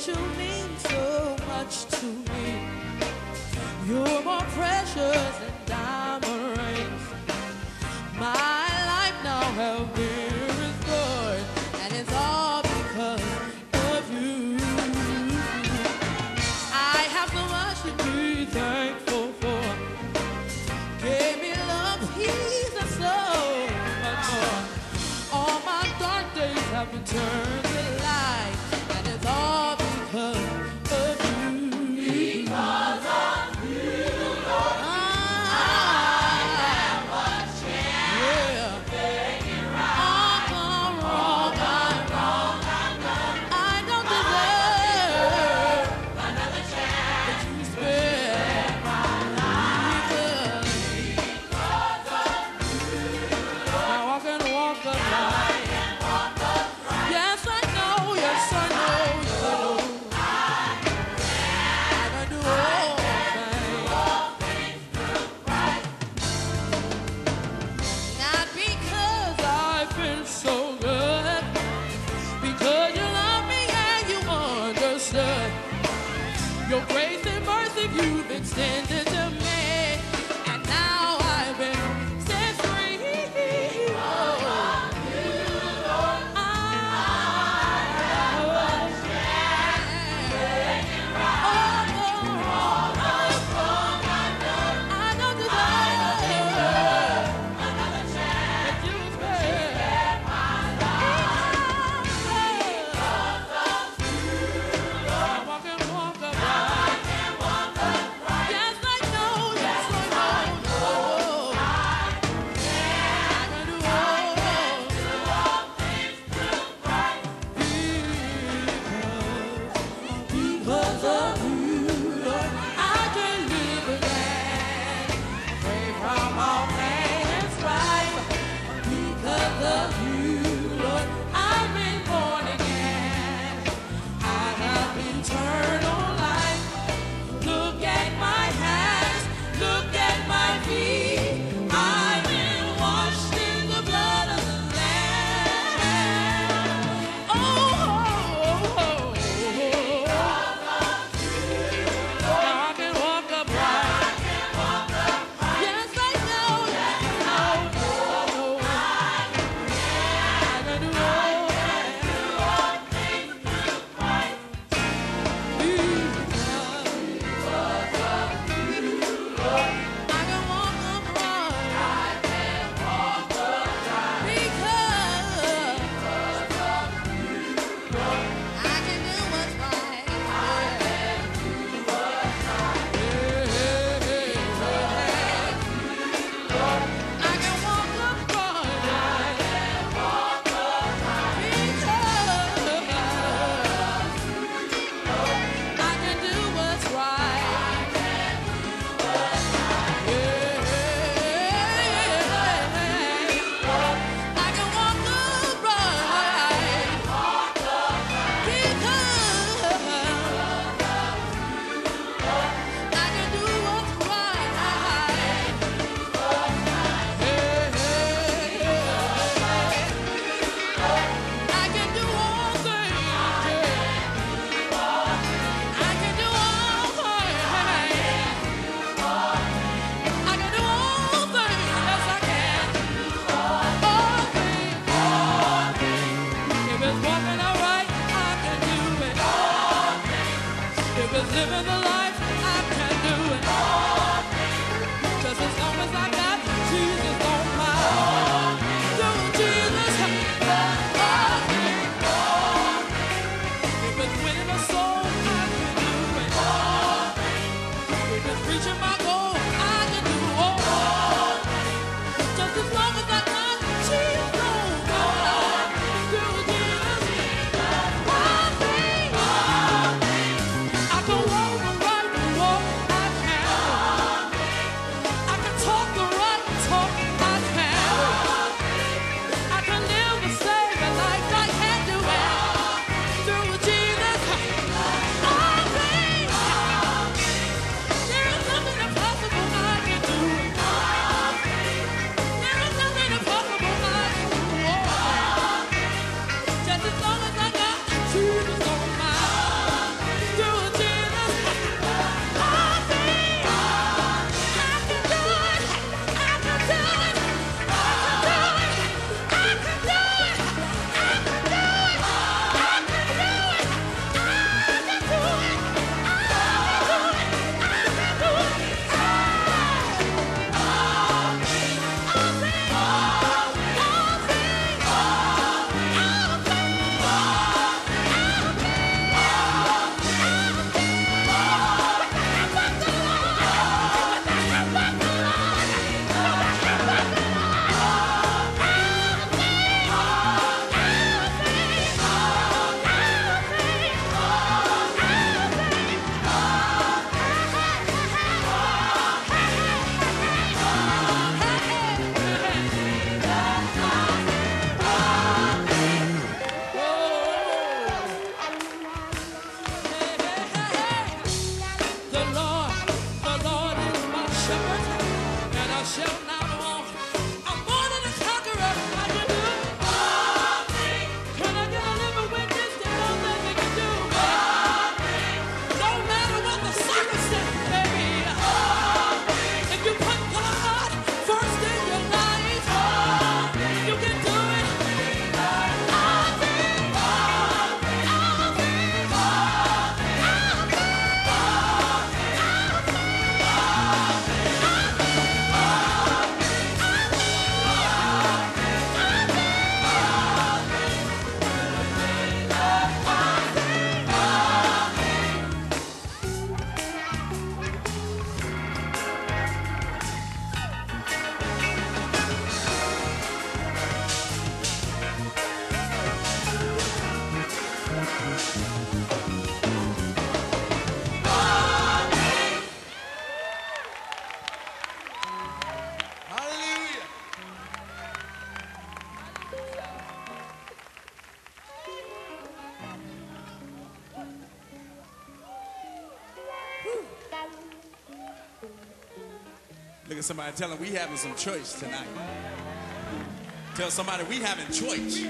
You mean so much to me. You're more precious than diamonds. My Your grace and mercy you've extended. living the life. Look at somebody, tell them we having some choice tonight. Tell somebody we having choice.